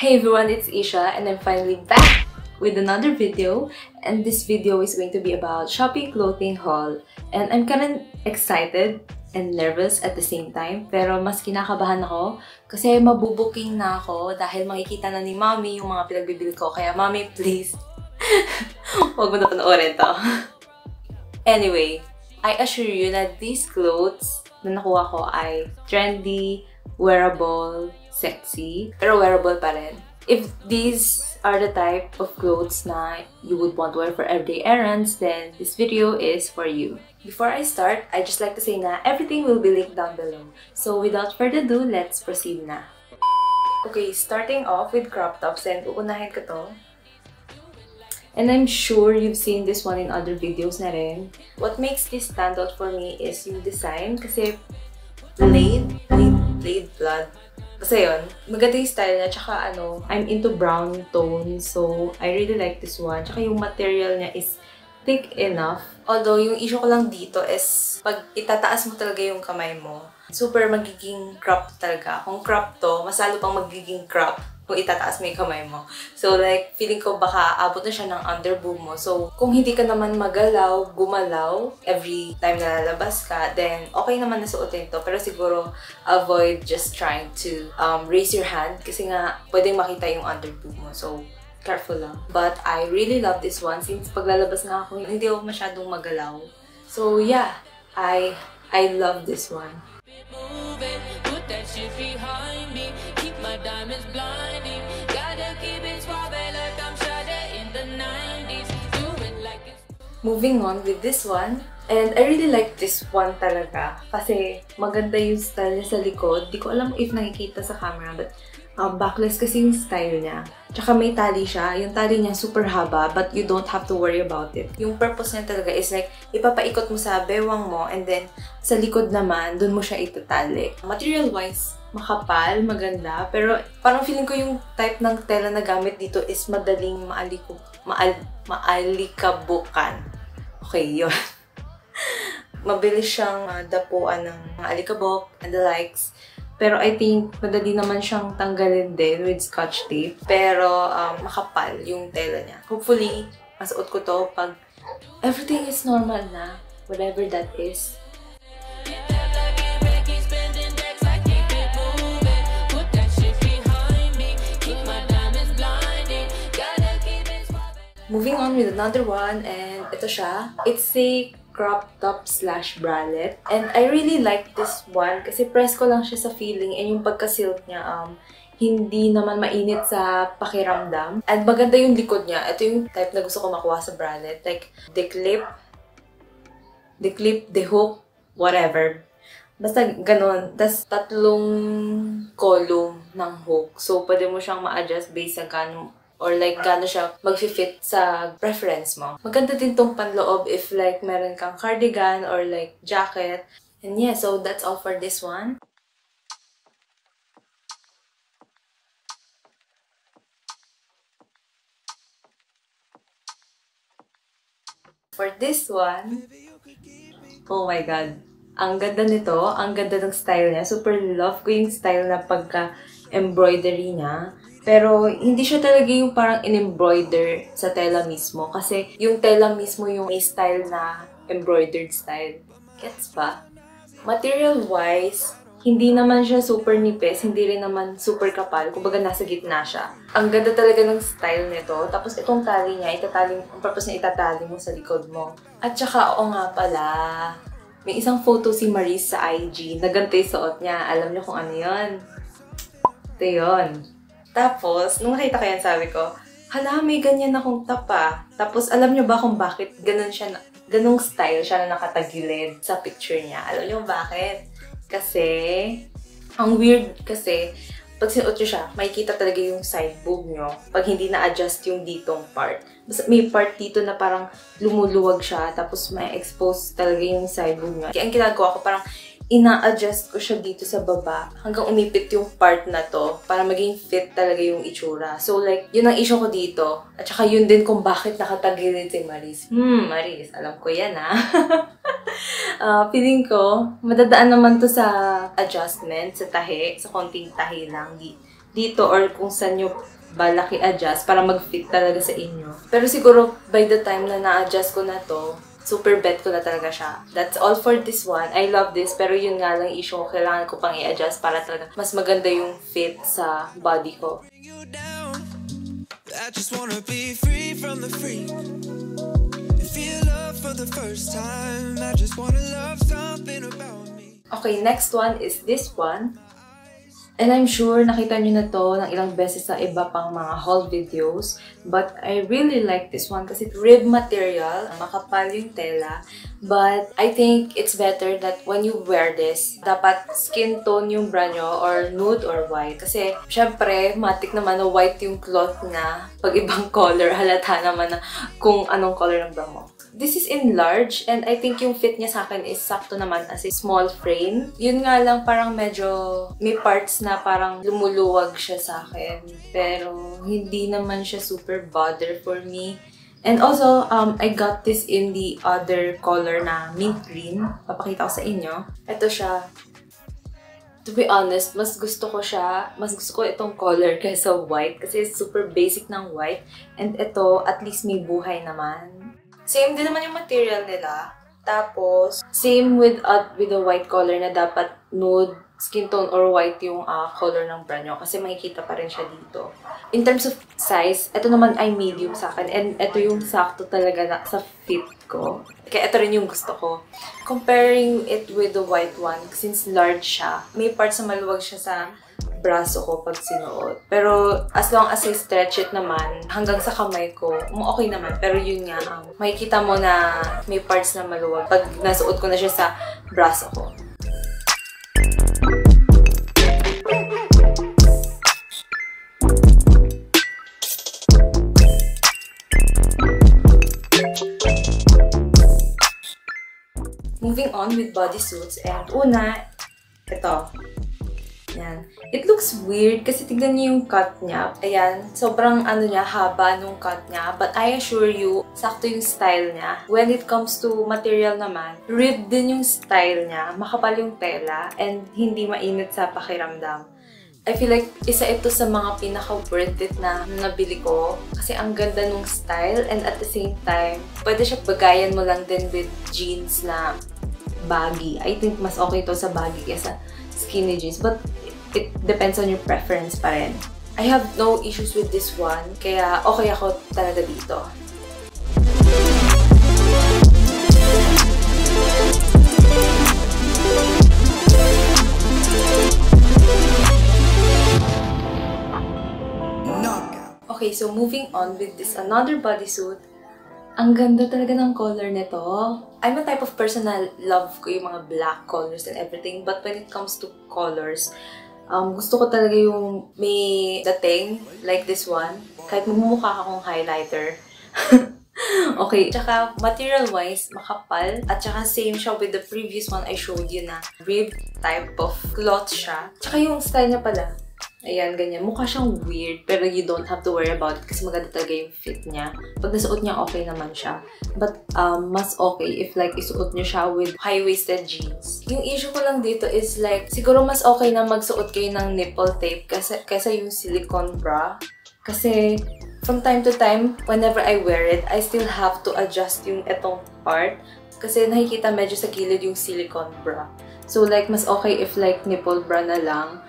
Hey everyone, it's Isha and I'm finally back with another video. And this video is going to be about shopping clothing haul. And I'm kind of excited and nervous at the same time pero mas kinakabahan ako kasi mabubuking na ako dahil makikita na ni mommy yung mga pinagbibili ko. Kaya mommy please huwag mo na panoorin to. Anyway I assure you that these clothes na nakuha ko ay trendy, wearable, sexy, pero wearable pa rin. If these are the type of clothes na you would want to wear for everyday errands, then this video is for you. Before I start, I just like to say na everything will be linked down below. So without further ado, let's proceed na. Okay, starting off with crop tops and uunahin ko to. And I'm sure you've seen this one in other videos na rin. What makes this stand out for me is yung design kasi blade, blade, blade blood kasi yun, maganda yung style niya. Tsaka ano, I'm into brown tone. So, I really like this one. Tsaka yung material niya is thick enough. Although, yung issue ko lang dito is pag itataas mo talaga yung kamay mo, super magiging crop talaga. Kung crop to, masalo pang magiging crop kung itataas mo yung kamay mo. So, like, feeling ko baka abot na siya ng underboob mo. So, kung hindi ka naman magalaw, gumalaw, every time na lalabas ka, then okay naman na suotin to. Pero siguro, avoid just trying to um, raise your hand kasi nga, pwedeng makita yung underboob mo. So, careful lang. But I really love this one since paglalabas nga ako, hindi ako masyadong magalaw. So, yeah, I I love this one. Moving, put that shit behind me, keep my diamonds blind. Moving on with this one. And I really like this one talaga. Kasi maganda yung style niya sa likod. Di ko alam if nakikita sa camera, but um, backless kasi yung style niya. Tsaka may tali siya. Yung tali niya super haba, but you don't have to worry about it. Yung purpose niya talaga is like, ipapaikot mo sa bewang mo, and then sa likod naman, dun mo siya itatali. Material-wise, makapal, maganda. Pero parang feeling ko yung type ng tela na gamit dito is madaling maaliko, maal, maalikabukan. Okay, yun. Mabilis siyang uh, dapuan ng alikabok and the likes. Pero I think madali naman siyang tanggalin din with scotch tape. Pero um, makapal yung tela niya. Hopefully, masuot ko to pag everything is normal na. Whatever that is. Moving on with another one, and ito siya. It's a crop top slash bralette. And I really like this one kasi press ko lang siya sa feeling and yung pagka-silk niya, um, hindi naman mainit sa pakiramdam. And maganda yung likod niya. Ito yung type na gusto ko makuha sa bralette. Like, the clip, the clip, the hook, whatever. Basta ganun. Tapos tatlong column ng hook. So, pwede mo siyang ma-adjust based sa kano or like gaano siya mag-fit sa preference mo. Maganda din tong panloob if like meron kang cardigan or like jacket. And yeah, so that's all for this one. For this one, oh my god, ang ganda nito, ang ganda ng style niya. Super love ko yung style na pagka-embroidery niya. Pero, hindi siya talaga yung parang in-embroider sa tela mismo. Kasi, yung tela mismo yung may style na embroidered style. Gets ba? Material-wise, hindi naman siya super nipis, hindi rin naman super kapal. Kumbaga, nasa gitna siya. Ang ganda talaga ng style nito. Tapos, itong tali niya, itatali, ang purpose niya itatali mo sa likod mo. At saka, oo nga pala, may isang photo si Maris sa IG na ganito yung suot niya. Alam niyo kung ano yon Ito yun. Tapos, nung nakita ko yan, sabi ko, hala, may ganyan akong tapa. Tapos, alam nyo ba kung bakit ganun siya, ganung style siya na nakatagilid sa picture niya? Alam nyo bakit? Kasi, ang weird kasi, pag sinuot nyo siya, makikita talaga yung side boob nyo pag hindi na-adjust yung ditong part. Basta may part dito na parang lumuluwag siya, tapos may expose talaga yung side boob nyo. Kaya ang ginagawa ko, parang ina-adjust ko siya dito sa baba hanggang umipit yung part na to para maging fit talaga yung itsura. So like, yun ang issue ko dito. At saka yun din kung bakit nakatagilid si Maris. Hmm, Maris, alam ko yan ha. uh, feeling ko, madadaan naman to sa adjustment, sa tahi, sa konting tahi lang. Di, dito or kung saan nyo balaki adjust para mag-fit talaga sa inyo. Pero siguro by the time na na-adjust ko na to, super bet ko na talaga siya. That's all for this one. I love this, pero yun nga lang issue ko. Kailangan ko pang i-adjust para talaga mas maganda yung fit sa body ko. I just wanna be free from the free Feel love for the first time I just wanna love something about me Okay, next one is this one. And I'm sure nakita nyo na to ng ilang beses sa iba pang mga haul videos. But I really like this one kasi rib material, makapal yung tela. But I think it's better that when you wear this, dapat skin tone yung bra nyo or nude or white. Kasi syempre, matik naman na white yung cloth na pag ibang color, halata naman na kung anong color ng bra mo. This is in large and I think yung fit niya sa akin is sakto naman as a small frame. Yun nga lang parang medyo may parts na parang lumuluwag siya sa akin. Pero hindi naman siya super bother for me. And also, um, I got this in the other color na mint green. Papakita ko sa inyo. Ito siya. To be honest, mas gusto ko siya, mas gusto ko itong color kaysa white kasi super basic ng white. And ito, at least may buhay naman. Same din naman yung material nila. Tapos, same with uh, with the white color na dapat nude skin tone or white yung uh, color ng bra nyo kasi makikita pa rin siya dito. In terms of size, ito naman ay medium sa akin and ito yung sakto talaga na sa fit ko. Kaya ito rin yung gusto ko. Comparing it with the white one, since large siya, may parts na maluwag siya sa braso ko pag sinuot. Pero as long as I stretch it naman, hanggang sa kamay ko, okay naman. Pero yun nga, um, makikita mo na may parts na maluwag pag nasuot ko na siya sa braso ko. Moving on with bodysuits, and una, ito, yan. It looks weird kasi tignan niyo yung cut niya. Ayan, sobrang ano niya, haba nung cut niya. But I assure you, sakto yung style niya. When it comes to material naman, ribbed din yung style niya. Makapal yung tela and hindi mainit sa pakiramdam. I feel like isa ito sa mga pinaka-worth it na nabili ko. Kasi ang ganda nung style and at the same time, pwede siya bagayan mo lang din with jeans na baggy. I think mas okay to sa baggy kesa skinny jeans. But it depends on your preference pa rin. I have no issues with this one, kaya okay ako talaga dito. Okay, so moving on with this another bodysuit. Ang ganda talaga ng color nito. I'm a type of person na love ko yung mga black colors and everything. But when it comes to colors, um, gusto ko talaga yung may dating, like this one. Kahit magmumukha akong highlighter. okay, tsaka material-wise, makapal. At tsaka same siya with the previous one I showed you na rib type of cloth siya. Tsaka yung style niya pala, Ayan, ganyan. Mukha siyang weird, pero you don't have to worry about it kasi maganda talaga yung fit niya. Pag nasuot niya, okay naman siya. But, um, mas okay if like isuot niyo siya with high-waisted jeans. Yung issue ko lang dito is like, siguro mas okay na magsuot kayo ng nipple tape kasi, kaysa yung silicone bra. Kasi, from time to time, whenever I wear it, I still have to adjust yung etong part. Kasi nakikita medyo sa gilid yung silicone bra. So, like, mas okay if like nipple bra na lang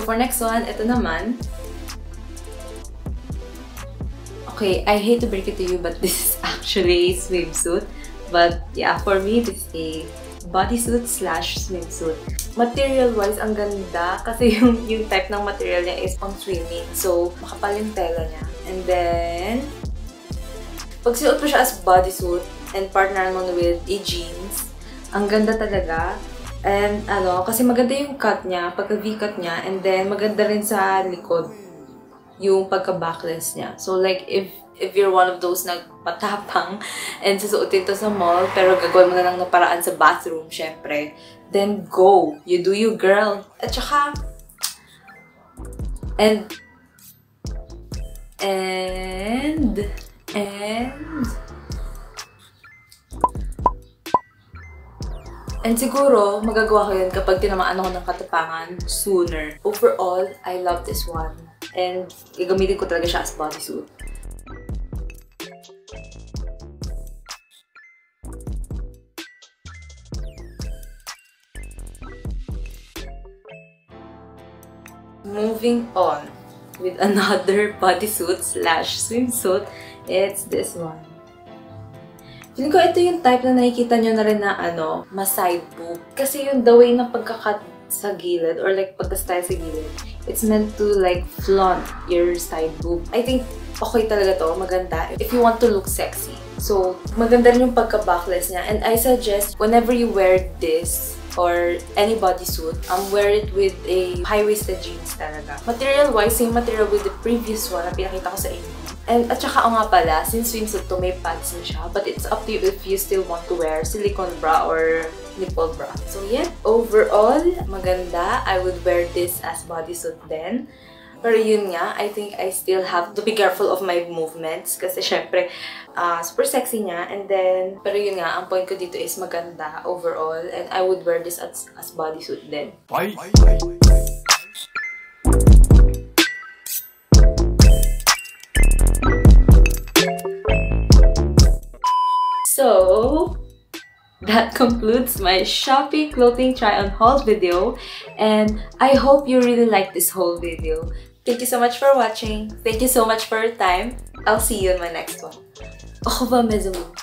So for next one, ito naman. Okay, I hate to break it to you, but this is actually a swimsuit. But yeah, for me, this is a bodysuit slash swimsuit. Material-wise, ang ganda kasi yung, yung type ng material niya is on swimming. So, makapal yung tela niya. And then, pag sinuot mo siya as bodysuit and partner mo with a jeans, ang ganda talaga. And ano, kasi maganda yung cut niya, pagka V-cut niya, and then maganda rin sa likod yung pagka-backless niya. So like, if if you're one of those nagpatapang and susuotin to sa mall, pero gagawin mo na lang na paraan sa bathroom, syempre, then go. You do you, girl. At saka, and, and, And... And siguro, magagawa ko yun kapag tinamaan ako ng katapangan sooner. Overall, I love this one. And gagamitin ko talaga siya as bodysuit. Moving on with another bodysuit slash swimsuit, it's this one. Feeling ko ito yung type na nakikita nyo na rin na ano, ma-side boob. Kasi yung the way na pagkakat sa gilid or like pagka-style sa gilid, it's meant to like flaunt your side boob. I think okay talaga to, maganda, if you want to look sexy. So, maganda rin yung pagka-backless niya. And I suggest, whenever you wear this, or any bodysuit, um, wear it with a high-waisted jeans talaga. Material-wise, same material with the previous one na pinakita ko sa inyo. And at saka nga pala, since swimsuit to, may pads na siya. But it's up to you if you still want to wear silicone bra or nipple bra. So yeah, overall, maganda. I would wear this as bodysuit then. Pero yun nga, I think I still have to be careful of my movements kasi syempre, uh, super sexy niya. And then, pero yun nga, ang point ko dito is maganda overall and I would wear this as, as bodysuit then. Bye. So, that concludes my Shopee clothing try on haul video and I hope you really like this whole video. Thank you so much for watching. Thank you so much for your time. I'll see you in my next one. Au revoir.